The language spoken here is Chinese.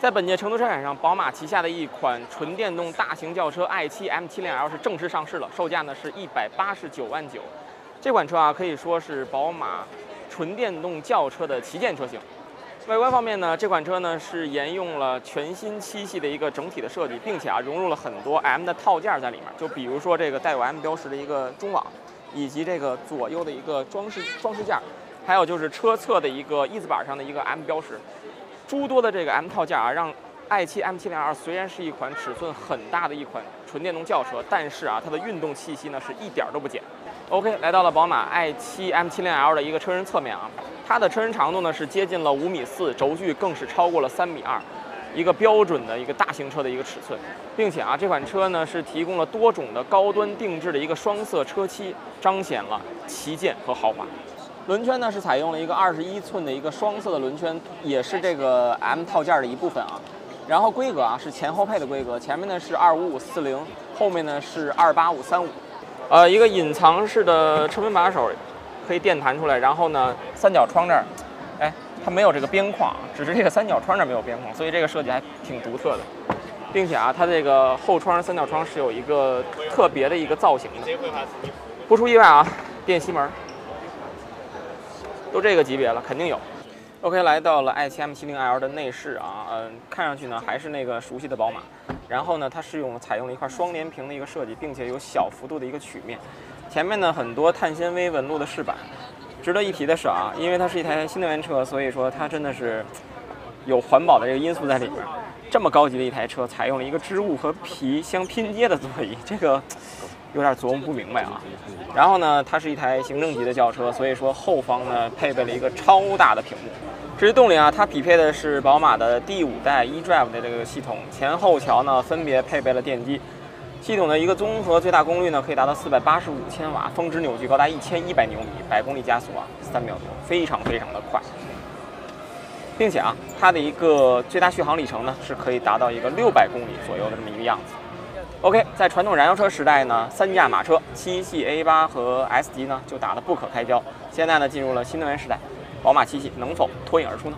在本届成都车展上，宝马旗下的一款纯电动大型轿车 i7 M70L 是正式上市了，售价呢是一百八十九万九。这款车啊，可以说是宝马纯电动轿车的旗舰车型。外观方面呢，这款车呢是沿用了全新七系的一个整体的设计，并且啊融入了很多 M 的套件在里面。就比如说这个带有 M 标识的一个中网，以及这个左右的一个装饰装饰件，还有就是车侧的一个翼子板上的一个 M 标识。诸多的这个 M 套件啊，让 i7 M70R 虽然是一款尺寸很大的一款纯电动轿车，但是啊，它的运动气息呢是一点都不减。OK，来到了宝马 i7 M70L 的一个车身侧面啊，它的车身长度呢是接近了五米四，轴距更是超过了三米二，一个标准的一个大型车的一个尺寸，并且啊，这款车呢是提供了多种的高端定制的一个双色车漆，彰显了旗舰和豪华。轮圈呢是采用了一个二十一寸的一个双色的轮圈，也是这个 M 套件的一部分啊。然后规格啊是前后配的规格，前面呢是二五五四零，后面呢是二八五三五。呃，一个隐藏式的车门把手可以电弹出来，然后呢三角窗这儿，哎，它没有这个边框，只是这个三角窗这儿没有边框，所以这个设计还挺独特的，并且啊它这个后窗三角窗是有一个特别的一个造型的。不出意外啊，电吸门。都这个级别了，肯定有。OK，来到了 i7 M70L 的内饰啊，嗯，看上去呢还是那个熟悉的宝马。然后呢，它是用采用了一块双联屏的一个设计，并且有小幅度的一个曲面。前面呢很多碳纤维纹路的饰板。值得一提的是啊，因为它是一台新能源车，所以说它真的是有环保的这个因素在里面。这么高级的一台车，采用了一个织物和皮相拼接的座椅，这个。有点琢磨不明白啊，然后呢，它是一台行政级的轿车，所以说后方呢配备了一个超大的屏幕。至于动力啊，它匹配的是宝马的第五代 eDrive 的这个系统，前后桥呢分别配备了电机。系统的一个综合最大功率呢可以达到四百八十五千瓦，峰值扭矩高达一千一百牛米，百公里加速啊三秒多，非常非常的快。并且啊，它的一个最大续航里程呢是可以达到一个六百公里左右的这么一个样子。OK，在传统燃油车时代呢，三驾马车七系 A 八和 S 级呢就打得不可开交。现在呢，进入了新能源时代，宝马七系能否脱颖而出呢？